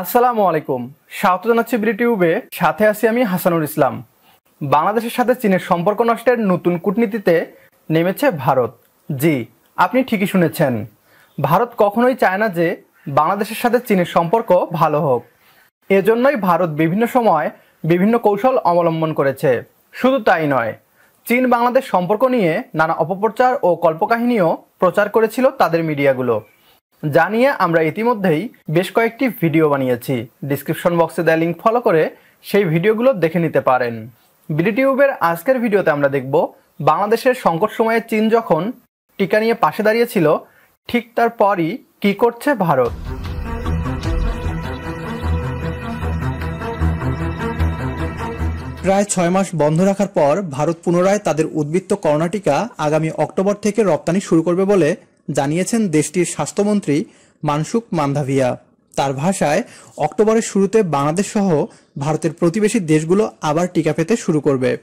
আসসালামু আলাইকুম। স্বাগত জানাচ্ছি ব্রিটিউবে সাথে আছি আমি হাসানুর ইসলাম। বাংলাদেশের সাথে চীনের সম্পর্ক নষ্টের নতুন কূটনীতিতে নেমেছে ভারত। জি, আপনি ঠিকই শুনেছেন। ভারত কখনোই চায় না যে বাংলাদেশের সাথে চীনের সম্পর্ক ভালো হোক। এজন্যই ভারত বিভিন্ন সময় বিভিন্ন কৌশল অবলম্বন করেছে। শুধু তাই নয় চীন বাংলাদেশ সম্পর্ক নিয়ে নানা অপপ্রচার ও কল্পকাহিনীও প্রচার করেছিল তাদের মিডিয়াগুলো। যা নিয়ে আমরা ইতিমধ্যেই বেশ কয়েকটি ভিডিও বানিয়েছি। ডিসক্রিপশন বক্সে দেওয়া লিঙ্ক ফলো করে সেই ভিডিওগুলো দেখে নিতে পারেন। বিডিটিউবের আজকের ভিডিওতে আমরা দেখব বাংলাদেশের সংকট সময়ে চীন যখন টিকা নিয়ে পাশে দাঁড়িয়েছিল, ঠিক তারপরই কি করছে ভারত? প্রায় ছয় মাস বন্ধ রাখার পর ভারত পুনরায় তাদের উদ্বৃত্ত করোনা টিকা আগামী অক্টোবর থেকে রপ্তানি শুরু করবে বলে জানিয়েছেন দেশটির স্বাস্থ্যমন্ত্রী মানসুক মান্ধাভিয়া। তার ভাষায়, অক্টোবরের শুরুতে বাংলাদেশ সহ ভারতের প্রতিবেশী দেশগুলো আবার টিকা পেতে শুরু করবে।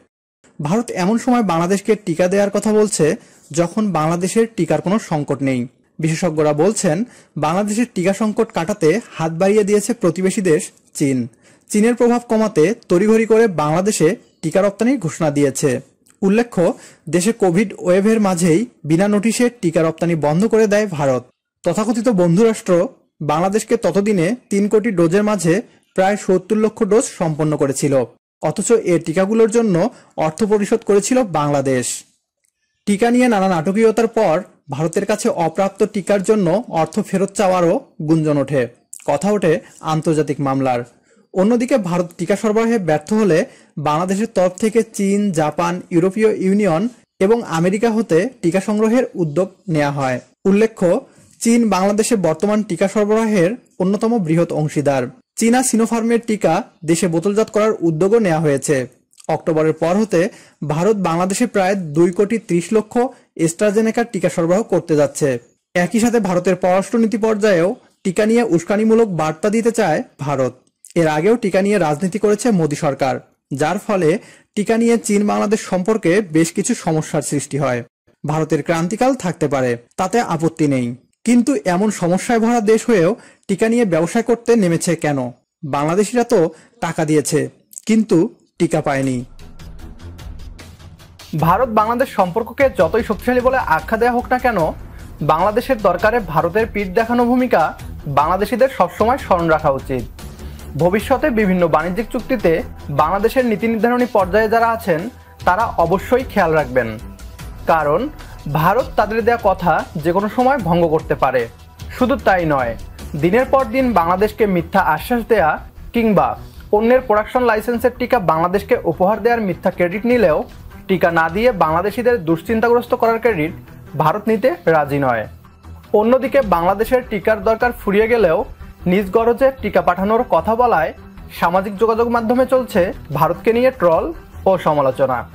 ভারত এমন সময় বাংলাদেশকে টিকা দেওয়ার কথা বলছে, যখন বাংলাদেশের টিকার কোনো সংকট নেই। বিশেষজ্ঞরা বলছেন, বাংলাদেশের টিকা সংকট কাটাতে হাত বাড়িয়ে দিয়েছে প্রতিবেশী দেশ চীন। চীনের প্রভাব কমাতে তড়িঘড়ি করে বাংলাদেশে টিকা রপ্তানির ঘোষণা দিয়েছে। উল্লেখ্য, দেশে কোভিড ওয়েভের মাঝেই বিনা নোটিশে টিকা রপ্তানি বন্ধ করে দেয় ভারত। তথাকথিত বন্ধুরাষ্ট্র বাংলাদেশকে ততদিনে তিন কোটি ডোজের মাঝে প্রায় সত্তর লক্ষ ডোজ সম্পন্ন করেছিল, অথচ এ টিকাগুলোর জন্য অর্থ পরিশোধ করেছিল বাংলাদেশ। টিকা নিয়ে নানা নাটকীয়তার পর ভারতের কাছে অপ্রাপ্ত টিকার জন্য অর্থ ফেরত চাওয়ারও গুঞ্জন ওঠে। কথা ওঠে আন্তর্জাতিক মামলার। অন্যদিকে ভারত টিকা সরবরাহে ব্যর্থ হলে বাংলাদেশের তরফ থেকে চীন, জাপান, ইউরোপীয় ইউনিয়ন এবং আমেরিকা হতে টিকা সংগ্রহের উদ্যোগ নেওয়া হয়। উল্লেখ্য, চীন বাংলাদেশে বর্তমান টিকা সরবরাহের অন্যতম বৃহৎ অংশীদার। চীনা সিনোফার্মের টিকা দেশে বোতলজাত করার উদ্যোগও নেওয়া হয়েছে। অক্টোবরের পর হতে ভারত বাংলাদেশে প্রায় দুই কোটি ত্রিশ লক্ষ এস্ট্রাজেনেকার টিকা সরবরাহ করতে যাচ্ছে। একই সাথে ভারতের পররাষ্ট্রনীতি পর্যায়েও টিকা নিয়ে উস্কানিমূলক বার্তা দিতে চায় ভারত। এর আগেও টিকা নিয়ে রাজনীতি করেছে মোদী সরকার, যার ফলে টিকা নিয়ে চীন বাংলাদেশ সম্পর্কে বেশ কিছু সমস্যার সৃষ্টি হয়। ভারতের ক্রান্তিকাল থাকতে পারে, তাতে আপত্তি নেই। কিন্তু এমন সমস্যায় ভরা দেশ হয়েও টিকা নিয়ে ব্যবসা করতে নেমেছে কেন? বাংলাদেশিরা তো টাকা দিয়েছে, কিন্তু টিকা পায়নি। ভারত বাংলাদেশ সম্পর্ককে যতই শক্তিশালী বলে আখ্যা দেওয়া হোক না কেন, বাংলাদেশের দরকারে ভারতের পিঠ দেখানো ভূমিকা বাংলাদেশিদের সবসময় স্মরণ রাখা উচিত। ভবিষ্যতে বিভিন্ন বাণিজ্যিক চুক্তিতে বাংলাদেশের নীতি নির্ধারণী পর্যায়ে যারা আছেন, তারা অবশ্যই খেয়াল রাখবেন। কারণ, ভারত তাদের দেয়া কথা যে কোনো সময় ভঙ্গ করতে পারে। শুধু তাই নয়, দিনের পর দিন বাংলাদেশকে মিথ্যা আশ্বাস দেয়া কিংবা অন্যের প্রোডাকশন লাইসেন্সের টিকা বাংলাদেশকে উপহার দেওয়ার মিথ্যা ক্রেডিট নিলেও টিকা না দিয়ে বাংলাদেশিদের দুশ্চিন্তাগ্রস্ত করার ক্রেডিট ভারত নিতে রাজি নয়। অন্যদিকে বাংলাদেশের টিকার দরকার ফুরিয়ে গেলেও নিজ গরজে টিকা পাঠানোর কথা বলায় সামাজিক যোগাযোগ মাধ্যমে চলছে ভারতকে নিয়ে ট্রল ও সমালোচনা।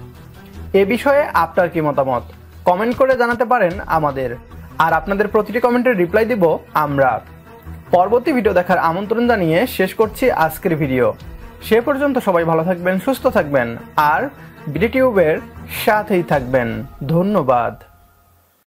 এ বিষয়ে আপনার কি মতামত? কমেন্ট করে জানাতে পারেন আমাদের। আর আপনাদের প্রতিটি কমেন্টের রিপ্লাই দিব আমরা। পরবর্তী ভিডিও দেখার আমন্ত্রণ জানিয়ে শেষ করছি আজকের ভিডিও। সে পর্যন্ত সবাই ভালো থাকবেন, সুস্থ থাকবেন, আর বিডিটিউবের সাথেই থাকবেন। ধন্যবাদ।